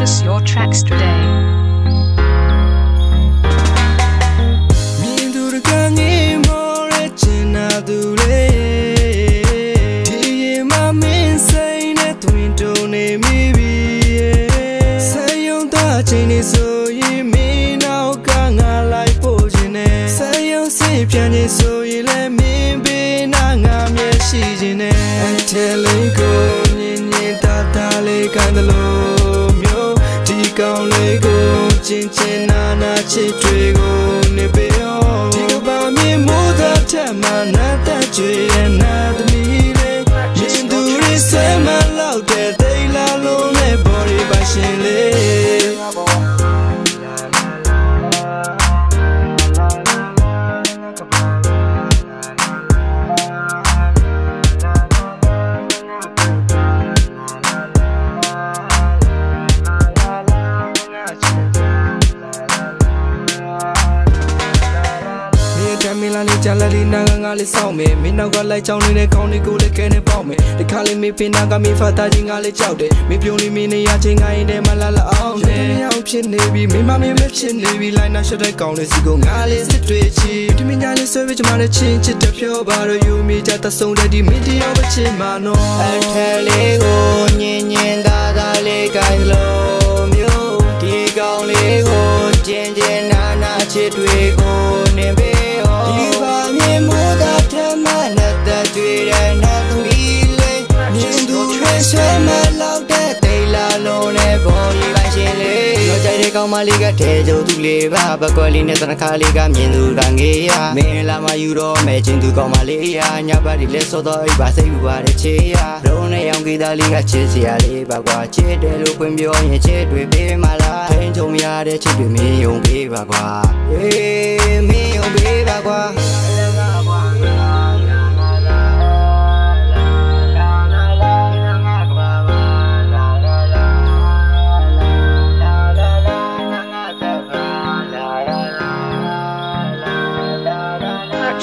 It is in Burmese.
Purchase your tracks today. မြင်သူတကငေးမောရဲချင်နာသူလေဒီရင်မမင်းစိတ်နဲ့တွင်တုံနေမိပြီဆယ်ယုံသားချင်းနေဆိုရင်မင်းနောက်ကငါလိုက်ပို့ခြင်းနဲ့ဆယ်ယုံစိတ်ပြန်ခြင်းဆိုရင်လည်းမင်းဘေးနာငါမျက်ရှိခြင်းနဲ့အထက်လေးကိုမြင်မြင်တာတာလေးကံတယ်လို့မျိုးဒီ ကောင်းလေးကိုချင်းချင်းနာနာချစ်တွေကိုနေပေအောင်ဒီကဘာမြင်မိုးသာထက်မှနာတဲ့ကြွေရဲ့နာသမီးလေးမြင်သူတွေဆဲမလောက်တဲ့ ကြလာလေးနာငါလေးစောင့်မယ်မင်းနောက်ကလိုက်ချောင်းနေတဲ့ခေါင်းလေးကိုလည်းကဲနေပေါက်မယ်တခါလေးမင်းပင်နာကမင်းဖတ်သားချင်းငါလေးကြောက်တယ်မင်းပြုံးလေးမင်းနေရချင်းငါရင်ထဲမှာလာလာအောင်တယ်မင်းအောင်ဖြစ်နေပြီမင်းမမင်းမဖြစ်နေပြီလိုက်နာရှက်တဲ့ကောင်လေးစီကိုငါလေးစစ်တွေ့ချီဒီမညာလေးဆွဲပြီးကျမနဲ့ချင်းချစ်တဲ့ဖြောပါတော့ယူမိကြတဆုံတဲ့ဒီမင်းတရားပဲချင်မနော်အထက်လေးကိုညင်ညင်သာသာလေးကိုင်းလို့မျိုးဒီကောင်လေးကိုကျင်ကျင်နာနာချစ်တွေကိုနေပေဟောဒီပါ မြင်မိုးသာထမနဲ့တတွေ့တဲ့နတ်သမီးလေးမြင်သူတွေဆွဲမလောက်တဲ့တိတ်လာလုံးနဲ့ဘော်ရီပိုင်ရှင်လေးတော့ကြိုက်တဲ့ကောင်မလေးကထဲကျုပ်သူလေးပါဘကွက်လေးနဲ့တနခါလေးကမြင်သူကငေးရမင်းလာမယူတော့မဲ့ချင်းသူကောင်မလေးရညဘက်ဒီလဲစောတော့အိပ်ပါစိတ်ဘူးပါတဲ့ချေရရုံးနဲ့ရောင်ကီသားလေးကချစ်စရာလေးပါကွာချစ်တယ်လို့ဖွင့်ပြောရင်ချစ်တွေပေးမလားထိန်ချုံရတဲ့ချစ်တွေမင်းယုံပေးပါကွာအေးမင်းယုံပေးပါကွာ